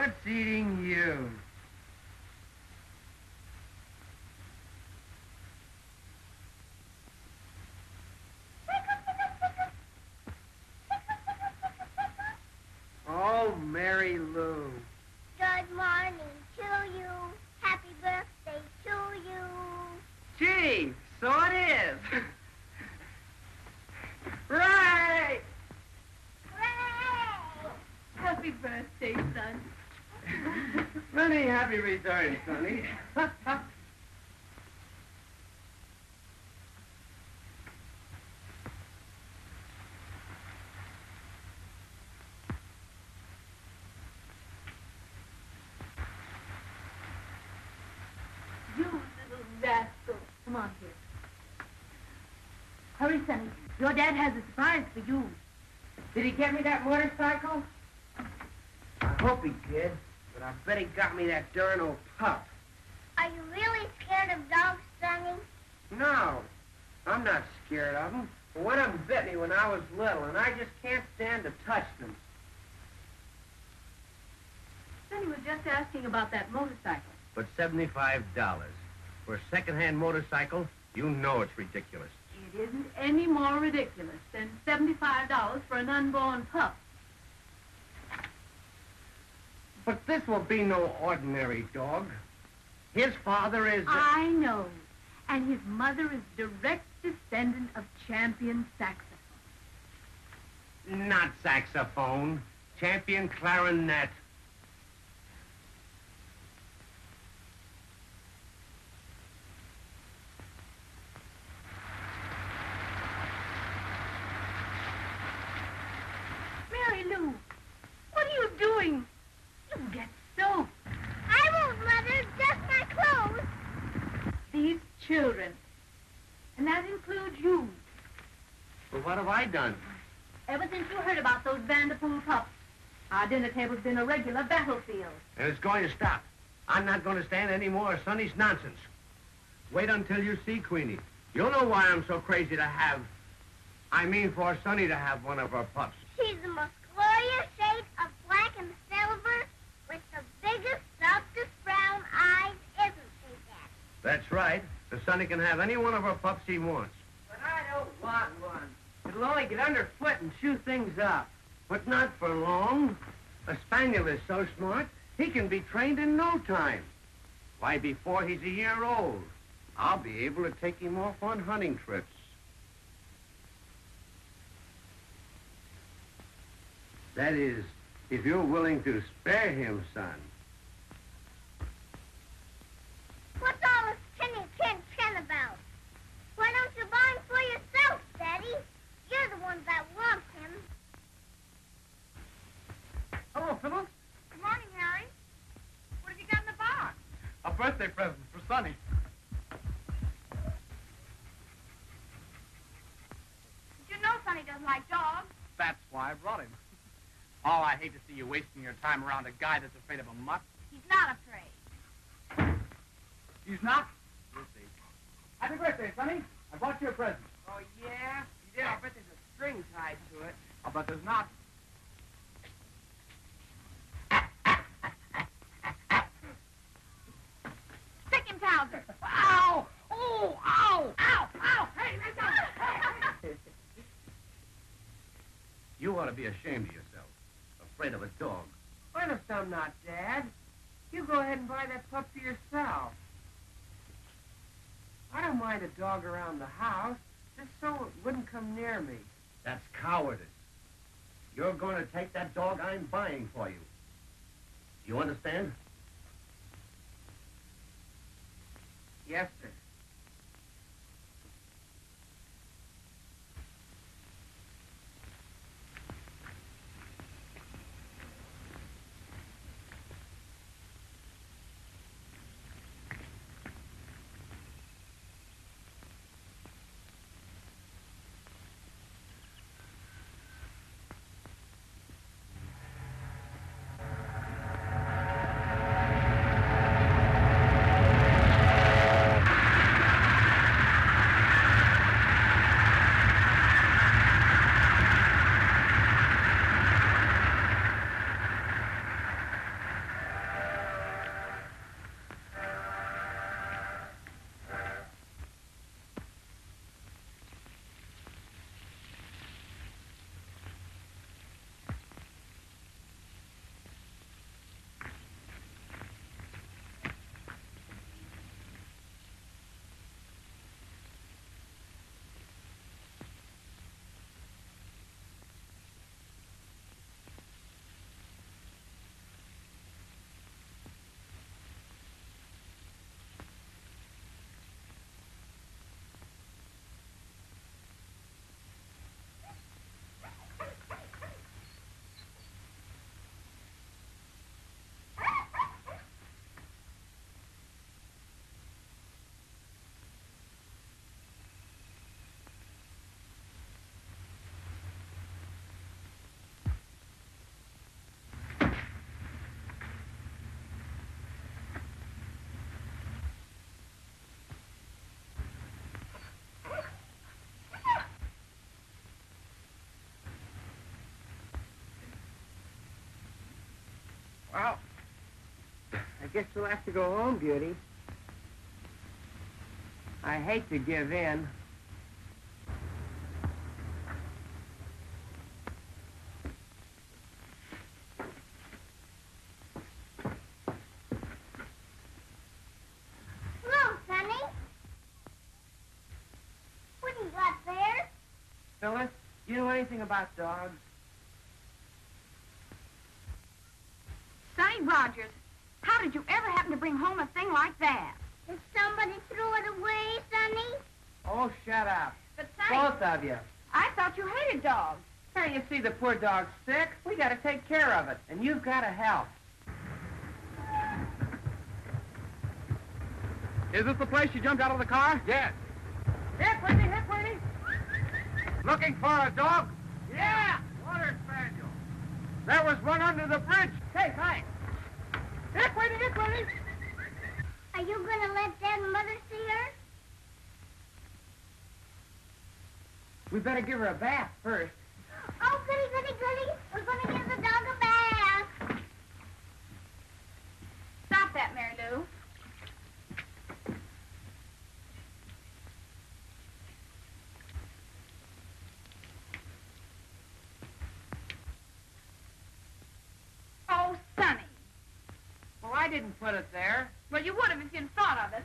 what's eating you? Oh, Mary Lou. Good morning to you. Happy birthday to you. Gee, so it is. right. Hooray! Happy birthday, son. Many happy returns, Sonny. You little rascal. Come on here. Hurry, Sonny. Your dad has a surprise for you. Did he get me that motorcycle? I hope he did, but I bet he got me that darn old pup. Are you really scared of dogs, Sonny? No, I'm not scared of them. One of them bit me when I was little, and I just can't stand to touch them. Sonny was just asking about that motorcycle. But $75 for a second-hand motorcycle, you know it's ridiculous. It isn't any more ridiculous than $75 for an unborn pup. But this will be no ordinary dog. His father is... a- I know. And his mother is direct descendant of champion saxophone. Not saxophone. Champion clarinet. Mary Lou, what are you doing? You get soaked. I won't, Mother. Just my clothes. These children. And that includes you. Well, what have I done? Ever since you heard about those Vanderpool pups, our dinner table's been a regular battlefield. And it's going to stop. I'm not going to stand any more of Sonny's nonsense. Wait until you see Queenie. You'll know why I'm so crazy to have... I mean for Sonny to have one of her pups. She's the most glorious shade of black and silver with the biggest, softest brown eyes, isn't she, Dad? That's right. The Sonny can have any one of her pups he wants. But I don't want one. It'll only get underfoot and chew things up. But not for long. A spaniel is so smart, he can be trained in no time. Why, before he's a year old, I'll be able to take him off on hunting trips. That is, if you're willing to spare him, son. What's all this tinny tin tin about? Why don't you buy him for yourself, Daddy? You're that wants him. Hello, Phyllis. Good morning, Harry. What have you got in the box? A birthday present for Sonny. You know Sonny doesn't like dogs. That's why I brought him. Oh, I hate to see you wasting your time around a guy that's afraid of a mutt. He's not afraid. He's not? You'll see. Happy birthday, Sonny. I brought you a present. Oh, yeah? You did? I bet there's string tied to it. I'll there's not. Stick Towser. Ow! Oh, ow! Ow! Ow! Hey, let go! You ought to be ashamed of yourself. Afraid of a dog. Honest, I'm not, Dad. You go ahead and buy that pup for yourself. I don't mind a dog around the house, just so it wouldn't come near me. That's cowardice. You're going to take that dog I'm buying for you. You understand? Yes, sir. Well, I guess we'll have to go home, Beauty. I hate to give in. Hello, Sonny. What do you got there? Phyllis, do you know anything about dogs? Sonny Rogers, how did you ever happen to bring home a thing like that? Did somebody throw it away, Sonny? Oh, shut up. But Sonny, Both of you. I thought you hated dogs. Hey, you see the poor dog's sick? We gotta take care of it, and you've gotta help. Is this the place you jumped out of the car? Yes. Here, Quincy, here, Quincy. Looking for a dog? Yeah. Water spaniel. There was one under the bridge. Hey, thanks. Here, Quincy, here, Quincy. Are you gonna let Dad and Mother see her? We better give her a bath first. Oh, goody, goody, goody. We're gonna give the dog a bath. Stop that, Mary Lou. Oh, Sonny. Well, I didn't put it there. Well, you would have if you'd thought of it.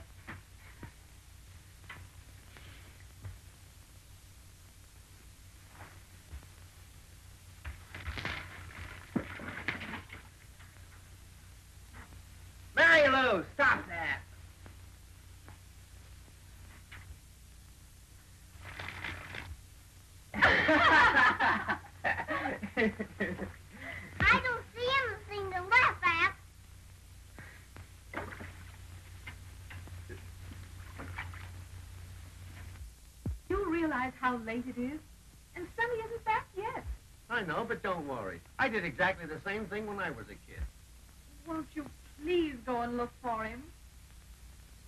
Mary Lou, stop that. I don't see anything to laugh at. You realize how late it is? And Sonny isn't back yet. I know, but don't worry. I did exactly the same thing when I was a kid. Won't you please go and look for him?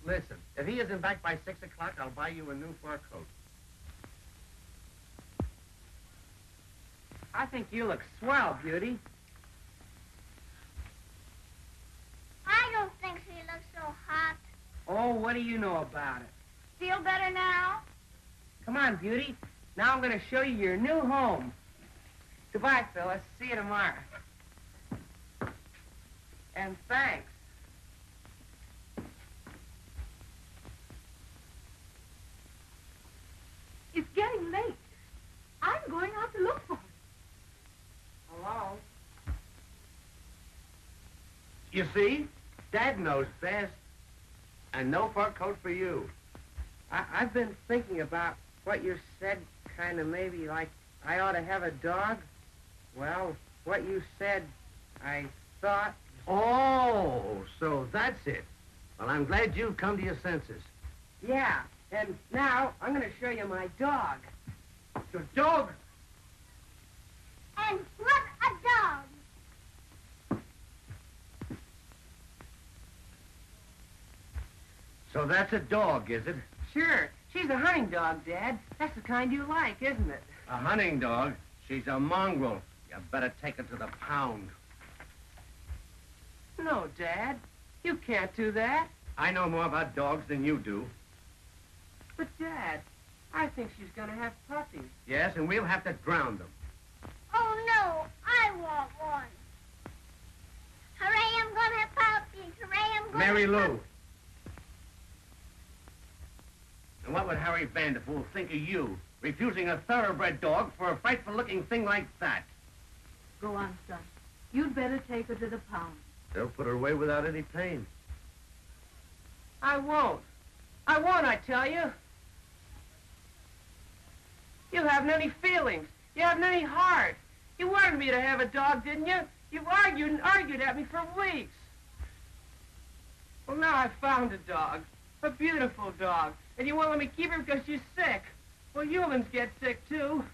Listen, if he isn't back by six o'clock, I'll buy you a new fur coat. I think you look swell, Beauty. I don't think she looks so hot. Oh, what do you know about it? Feel better now? Come on, Beauty. Now I'm going to show you your new home. Goodbye, Phyllis. See you tomorrow. And thanks. It's getting late. I'm going out to look for him. Hello? You see? Dad knows best. And no fur coat for you. I- I've been thinking about what you said, kind of maybe like I ought to have a dog. Well, what you said, I thought. Oh, so that's it. Well, I'm glad you've come to your senses. Yeah, and now I'm going to show you my dog. Your dog? And what a dog. So that's a dog, is it? Sure, she's a hunting dog, Dad. That's the kind you like, isn't it? A hunting dog? She's a mongrel. You better take her to the pound. No, Dad. You can't do that. I know more about dogs than you do. But, Dad, I think she's going to have puppies. Yes, and we'll have to drown them. Oh, no. I want one. Hooray, I'm gonna have puppies. Hooray, I'm gonna Mary have Lou. And what would Harry Vanderpool think of you, refusing a thoroughbred dog for a frightful-looking thing like that? Go on, son. You'd better take her to the pound. They'll put her away without any pain. I won't. I won't, I tell you. You haven't any feelings. You haven't any heart. You wanted me to have a dog, didn't you? You've argued and argued at me for weeks. Well, now I've found a dog. A beautiful dog. And you won't let me keep her because she's sick. Well, humans get sick, too.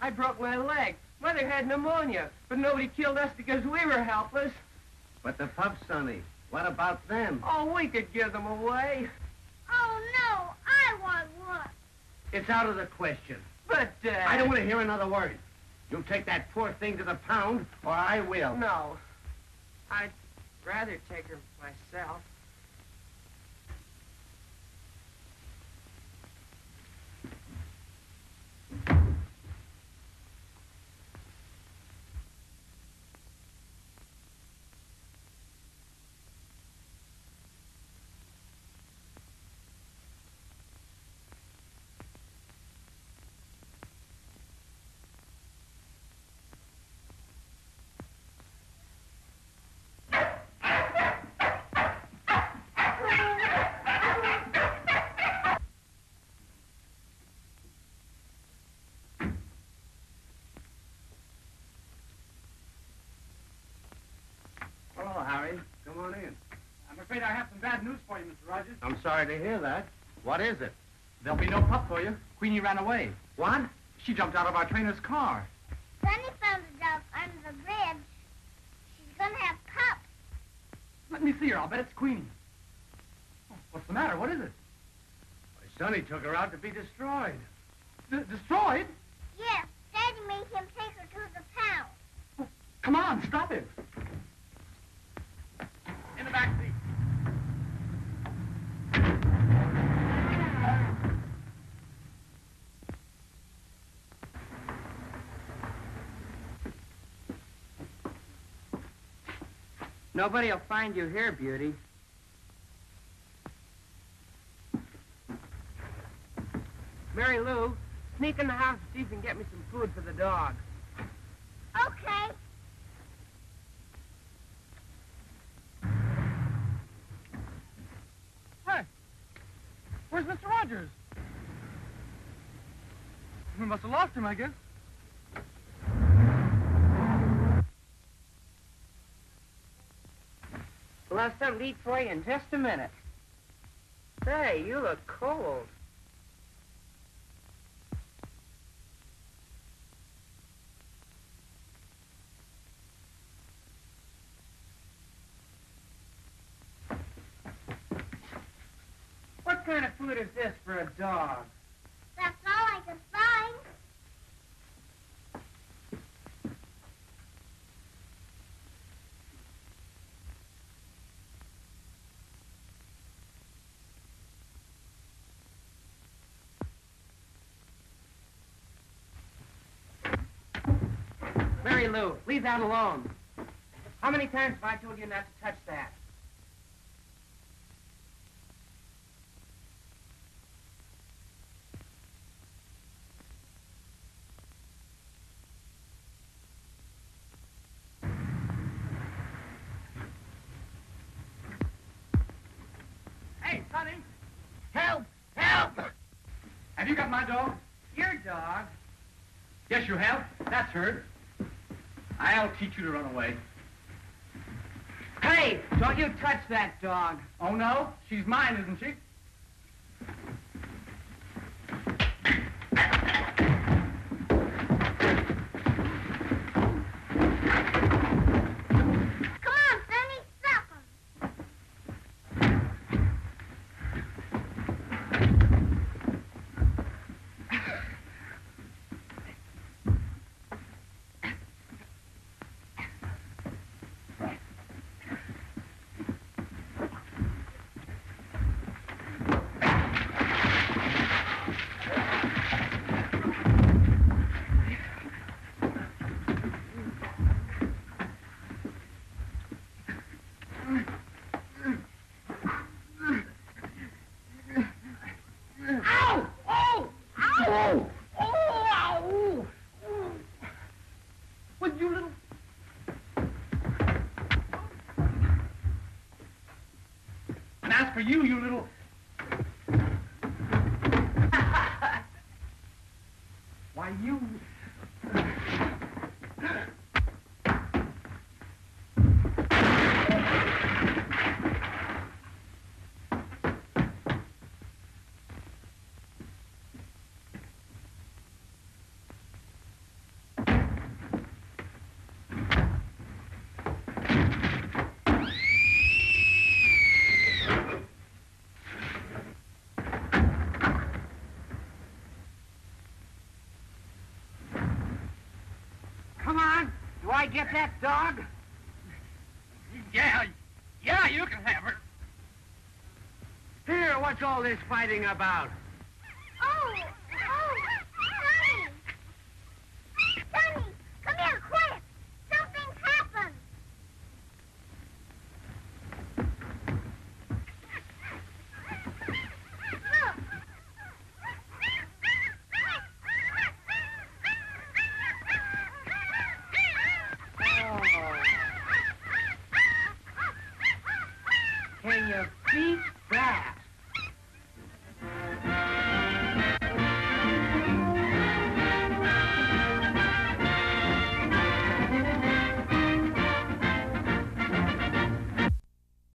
I broke my leg. Mother had pneumonia, but nobody killed us because we were helpless. But the pups, Sonny, what about them? Oh, we could give them away. Oh, no. I want one. It's out of the question. But, uh... I don't want to hear another word. You'll take that poor thing to the pound, or I will. No. I'd rather take her myself. Hello, Harry. Come on in. I'm afraid I have some bad news for you, Mr. Rogers. I'm sorry to hear that. What is it? There'll be no pup for you. Queenie ran away. What? She jumped out of our trainer's car. Sonny found a dog under the bridge. She's gonna have pups. Let me see her. I'll bet it's Queenie. Oh, what's the matter? What is it? My sonny took her out to be destroyed. D- destroyed? Yes, Daddy made him take her to the pound. Come on, stop it. In the back seat. Nobody'll find you here, Beauty. Mary Lou, sneak in the house and see if you can get me some food for the dog. Okay. Hey, where's Mr. Rogers? We must have lost him, I guess. We'll have something to eat for you in just a minute. Say, you look cold. What kind of food is this for a dog? Mary Lou, leave that alone. How many times have I told you not to touch that? Hey, Sonny, Help! Help! have you got my dog? Your dog. Yes, you have. That's her. I'll teach you to run away. Hey, don't you touch that dog. Oh, no? She's mine, isn't she? Come on, Sonny, stop him. Ow! Oh! Ow! Oh! Ow! Would you little... And as for you, you little... Why, you... Come on. Do I get that dog? Yeah, Yeah, you can have her. Here, what's all this fighting about?